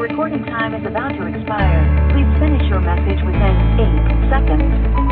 Recording time is about to expire. Please finish your message within 8 seconds.